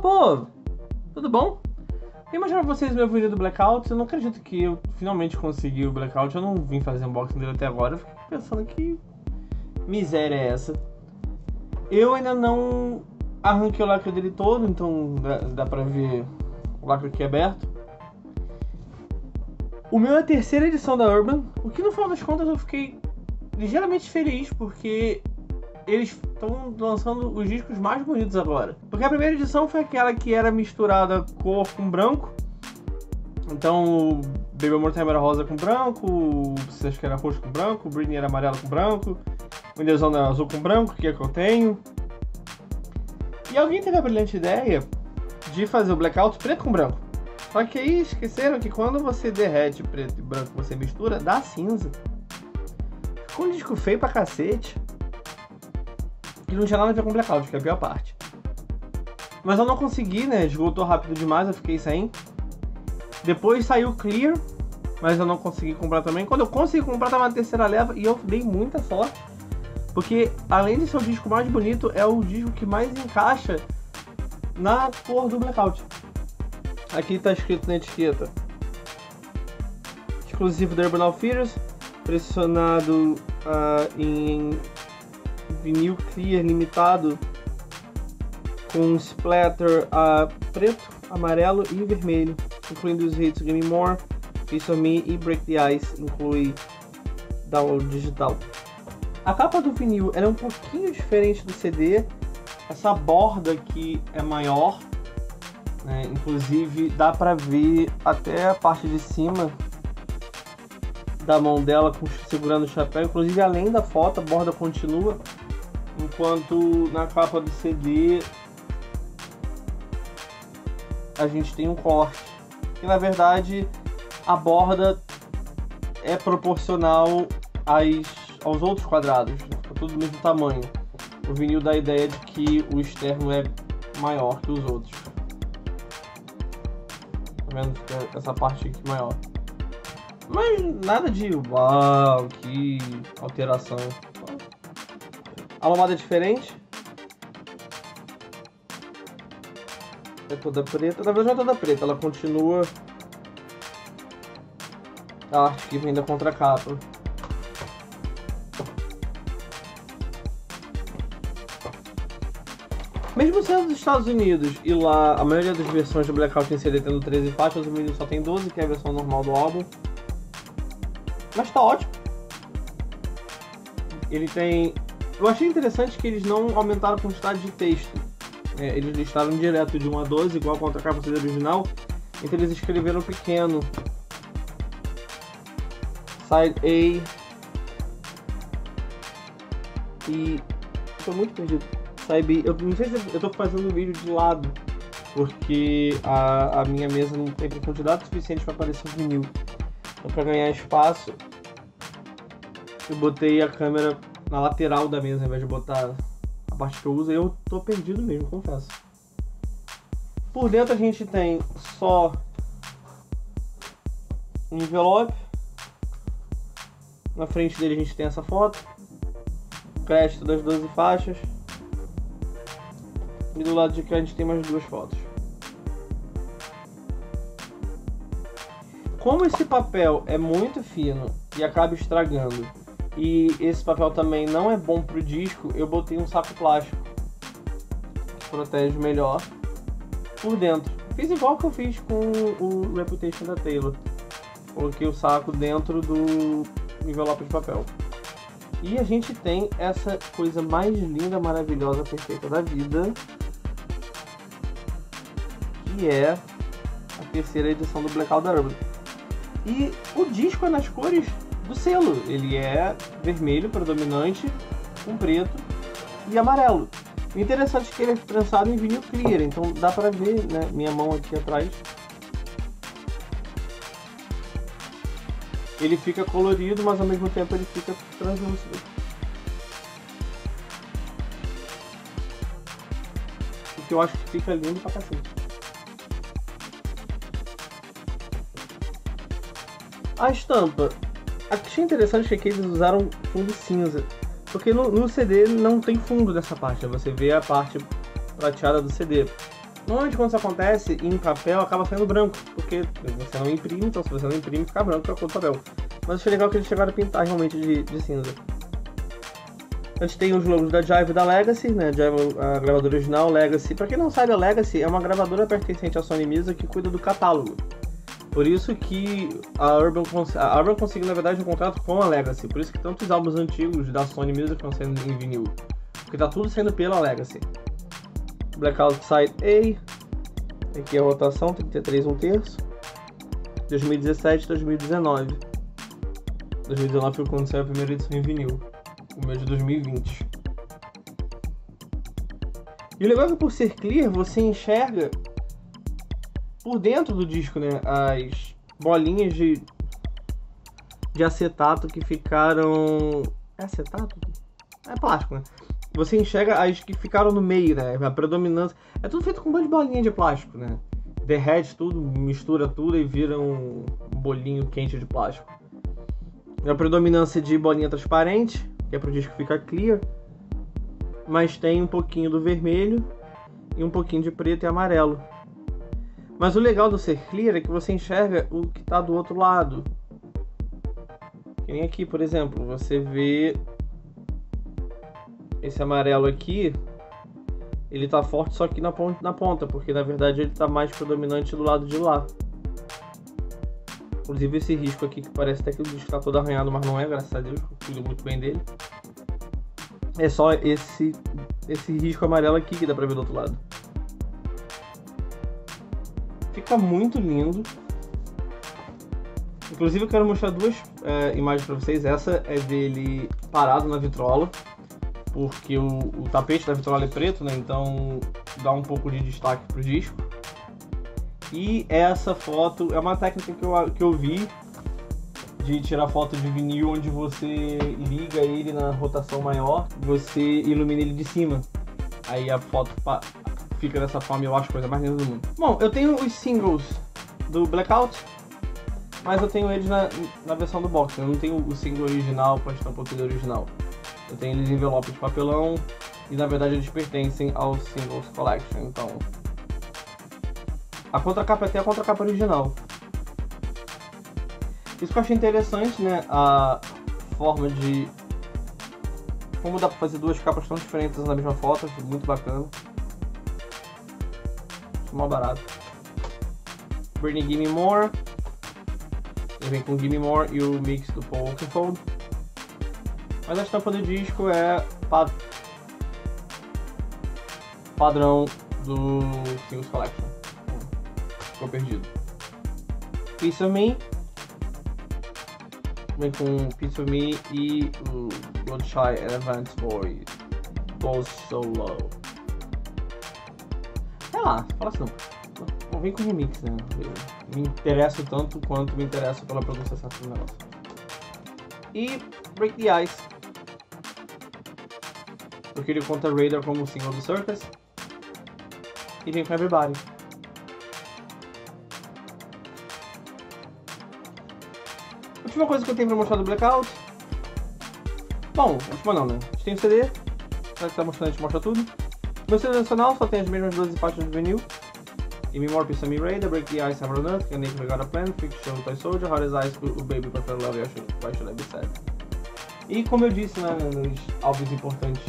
pô, tudo bom? Pra vocês meu vídeo do Blackout. Eu não acredito que eu finalmente consegui o Blackout. Eu não vim fazer unboxing dele até agora. Eu fiquei pensando que miséria é essa. Eu ainda não arranquei o lacre dele todo, então dá, dá pra ver o lacre aqui aberto. O meu é a terceira edição da Urban, o que no final das contas eu fiquei ligeiramente feliz, porque eles estão lançando os discos mais bonitos agora. Porque a primeira edição foi aquela que era misturada cor com branco. Então, o Baby Amor era rosa com branco, o acho que era roxo com branco, o Britney era amarelo com branco, o Windows era azul com branco, que é que eu tenho. E alguém teve a brilhante ideia de fazer o blackout preto com branco. Só que aí esqueceram que quando você derrete preto e branco, você mistura, dá cinza. Ficou um disco feio pra cacete. E não tinha nada a ver com blackout, que é a pior parte. Mas eu não consegui, né? Esgotou rápido demais, eu fiquei sem. Depois saiu Clear, mas eu não consegui comprar também. Quando eu consegui comprar, tava na terceira leva e eu dei muita sorte. Porque além de ser o disco mais bonito, é o disco que mais encaixa na cor do blackout. Aqui está escrito na etiqueta. Exclusivo da Urban Outfitters, pressionado uh, em vinil clear limitado com splatter uh, preto, amarelo e vermelho, incluindo os hits Game More, Piece of Me e Break the Ice, inclui download digital. A capa do vinil é um pouquinho diferente do CD, essa borda aqui é maior, né? Inclusive dá pra ver até a parte de cima da mão dela segurando o chapéu. Inclusive além da foto, a borda continua. Enquanto na capa do CD a gente tem um corte. Que na verdade a borda é proporcional às, aos outros quadrados. Fica tudo do mesmo tamanho. O vinil dá a ideia de que o externo é maior que os outros. Tá vendo? Essa parte aqui maior. Mas nada de uau, que alteração. A lomada é diferente. É toda preta. Na verdade não é toda preta, ela continua a arte que vem da contracapa. Mesmo sendo dos Estados Unidos e lá a maioria das versões do Blackout tem CD tendo 13 faixas, o menino só tem 12, que é a versão normal do álbum. Mas tá ótimo. Ele tem. Eu achei interessante que eles não aumentaram a quantidade de texto. É, eles listaram direto de 1 a 12, igual contra a capa original. Então eles escreveram pequeno. Side A. E. Tô muito perdido. Side Eu não sei se eu tô fazendo o vídeo de lado, porque a, a minha mesa não tem profundidade suficiente para aparecer o vinil. Então, para ganhar espaço, eu botei a câmera na lateral da mesa, ao invés de botar a parte que eu uso. Eu tô perdido mesmo, confesso. Por dentro a gente tem só um envelope. Na frente dele a gente tem essa foto. Crédito das 12 faixas. E do lado de cá a gente tem mais duas fotos. Como esse papel é muito fino e acaba estragando, e esse papel também não é bom pro disco, eu botei um saco plástico protege melhor por dentro. Fiz igual que eu fiz com o Reputation da Taylor. Coloquei o saco dentro do envelope de papel. E a gente tem essa coisa mais linda, maravilhosa, perfeita da vida, que é a terceira edição do Blackout Urban. E o disco é nas cores do selo. Ele é vermelho predominante, com preto e amarelo. O interessante é que ele é prensado em vinil clear, então dá pra ver, né, minha mão aqui atrás. Ele fica colorido, mas ao mesmo tempo ele fica translúcido. O que eu acho que fica lindo pra cacete. A estampa. Achei interessante é que eles usaram fundo cinza. Porque no, no, CD não tem fundo dessa parte, né? você vê a parte prateada do CD. Normalmente quando isso acontece em papel acaba saindo branco, porque você não imprime, então se você não imprime fica branco é a cor do papel. Mas achei legal que eles chegaram a pintar realmente de, de cinza. A gente tem os logos da Jive e da Legacy, né? Jive, a gravadora original, Legacy. Pra quem não sabe, a Legacy é uma gravadora pertencente à Sony Music que cuida do catálogo. Por isso que a Urban, a Urban conseguiu, na verdade, um contrato com a Legacy. Por isso que tantos álbuns antigos da Sony Music estão saindo em vinil. Porque tá tudo saindo pela Legacy. Blackout Side A. Aqui é a rotação, 33 um terço. 2017 2019. 2019 foi quando saiu a primeira edição em vinil o mês de 2020. E o legal é que por ser clear, você enxerga por dentro do disco, né, as bolinhas de, de acetato que ficaram... É acetato? É plástico, né? Você enxerga as que ficaram no meio, né? A predominância. É tudo feito com um monte de bolinha de plástico, né? Derrete tudo, mistura tudo e vira um bolinho quente de plástico. A predominância de bolinha transparente, que é para o disco ficar clear, mas tem um pouquinho do vermelho e um pouquinho de preto e amarelo. Mas o legal do ser clear é que você enxerga o que está do outro lado. Que nem aqui, por exemplo, você vê esse amarelo aqui, ele tá forte só aqui na ponta, na ponta, porque na verdade ele tá mais predominante do lado de lá. Inclusive esse risco aqui que parece até que o disco tá todo arranhado, mas não é, graças a Deus, cuido muito bem dele. É só esse, esse risco amarelo aqui que dá pra ver do outro lado. Fica muito lindo. Inclusive eu quero mostrar duas é, imagens para vocês. Essa é dele parado na vitrola, porque o, o tapete da vitrola é preto, né? Então dá um pouco de destaque pro disco. E essa foto é uma técnica que eu, que eu vi de tirar foto de vinil onde você liga ele na rotação maior, você ilumina ele de cima. Aí a foto fica dessa forma e eu acho a coisa mais linda do mundo. Bom, eu tenho os singles do Blackout, mas eu tenho eles na, na versão do box. Eu não tenho o single original com a estampa original. Eu tenho eles em envelope de papelão e na verdade eles pertencem ao Singles Collection. Então, a contracapa até a contracapa original. Isso que eu achei interessante, né? A forma de. Como dá pra fazer duas capas tão diferentes na mesma foto, muito bacana. Mó barato. Britney Gimme More. Ele vem com Gimme More e o mix do Paul Oakenfold. Mas a estampa do disco é pad... padrão do Singles Collection. Ficou perdido. Piece of Me. Vem com Piece of Me e o Don't Shy Advance Boy. Go Solo. Sei lá, fala assim. Não vem com remix, né? Eu me interesso tanto quanto me interesso pela produção do negócio. E Break the Ice porque ele conta Raider como single do Circus. E vem com Everybody. Última coisa que eu tenho pra mostrar do Blackout. Bom, última não, né? A gente tem o CD. Será que tá mostrando, a gente mostra tudo. Meu CD nacional só tem as mesmas 12 faixas do vinil. Piece of Me Raider, Break the Ice, Have on Earth, Can We Got a Plan, Show, Toy Soldier, Hard as Ice, o Baby, Prefer Love, Why Should I Be Sad. E como eu disse né, nos álbuns importantes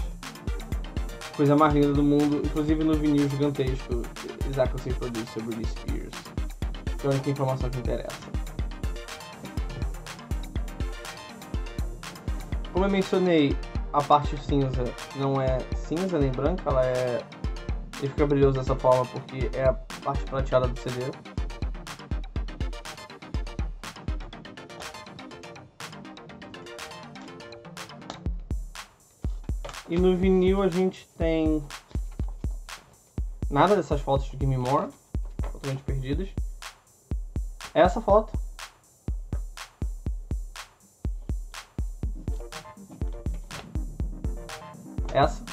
coisa mais linda do mundo, inclusive no vinil gigantesco Isaac Osiris produz sobre Britney Spears. Que é a única informação que interessa. Como eu mencionei, a parte cinza não é cinza nem branca, ela é. Ele fica brilhoso dessa forma porque é a parte prateada do CD. E no vinil a gente tem nada dessas fotos de Gimme More, totalmente perdidas. Essa foto. Essa.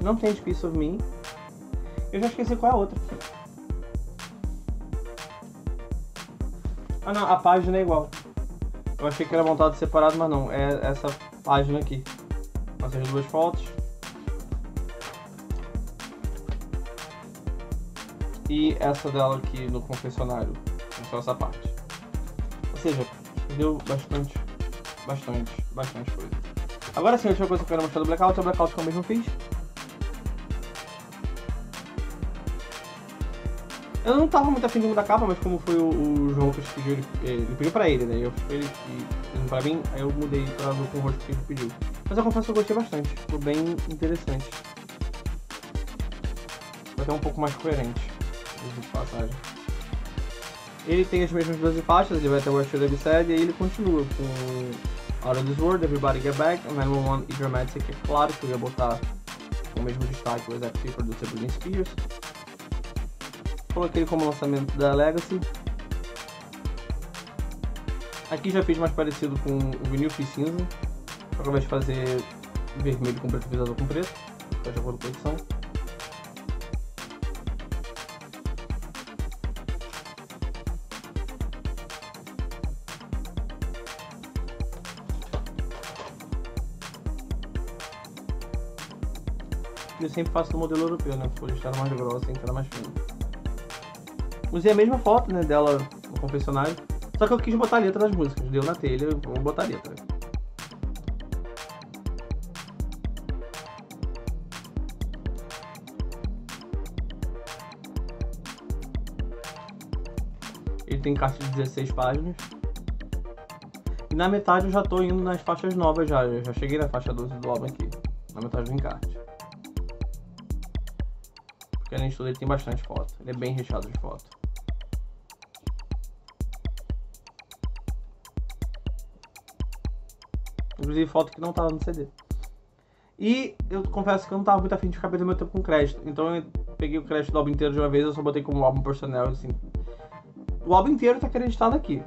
Não tem Speed of Me. Eu já esqueci qual é a outra. Ah não, a página é igual. Eu achei que era montado separado, mas não. É essa página aqui. Essas duas fotos. E essa dela aqui no confessionário. Só essa parte. Ou seja, deu bastante bastante, bastante coisa. Agora sim, a última coisa que eu quero mostrar do Blackout é o Blackout que eu mesmo fiz. Eu não tava muito afim de mudar a capa, mas como foi o, o João que pediu, ele, ele pediu pra ele, né? Eu ele e pra mim, aí eu mudei pra ver com o rosto que ele pediu. Mas eu confesso que eu gostei bastante, ficou bem interessante. Foi até um pouco mais coerente, de passagem. Ele tem as mesmas 12 faixas, ele vai até o Have Said, e aí ele continua com Out of This World, Everybody Get Back, 911 e Dramatic, é claro que eu ia botar o mesmo destaque, o Executive Producer Britney Spears coloquei como lançamento da Legacy. Aqui já fiz mais parecido com o vinil, cinza. Invés de fazer vermelho com preto, visador com preto. Fica de acordo com a edição. Eu sempre faço o modelo europeu, né? Por estar mais grossa e entrar mais fino. Usei a mesma foto, né, dela no confessionário. Só que eu quis botar a letra das músicas. Deu na telha, vou botar a letra. Ele tem caixa de 16 páginas. E na metade eu já tô indo nas faixas novas já. Eu já cheguei na faixa 12 do álbum aqui. Na metade do encarte. Além de tudo ele tem bastante foto. Ele é bem recheado de foto. Inclusive foto que não tava no CD. E eu confesso que eu não tava muito afim de ficar perdendo meu tempo com crédito. Então eu peguei o crédito do álbum inteiro de uma vez, eu só botei como álbum personal, assim. O álbum inteiro tá acreditado aqui.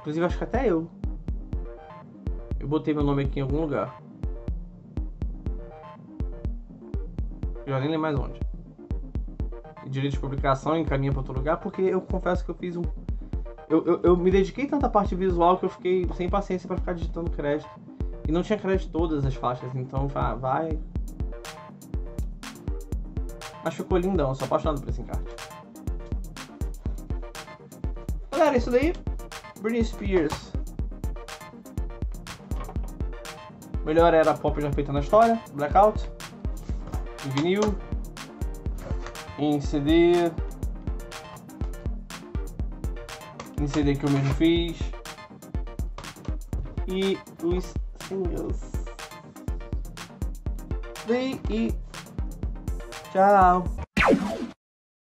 Inclusive acho que até eu. Eu botei meu nome aqui em algum lugar. Já nem lembro mais onde. Direito de publicação encaminha para outro lugar, porque eu confesso que eu fiz um. Eu, eu, eu me dediquei tanta parte visual que eu fiquei sem paciência para ficar digitando crédito. E não tinha crédito todas as faixas, então vá, vai. Mas ficou lindão, eu sou apaixonado por esse encarte. Galera, isso daí. Britney Spears. Melhor era pop já feita na história, Blackout vinil, em CD, em CD que eu mesmo fiz e os singles. E, e tchau!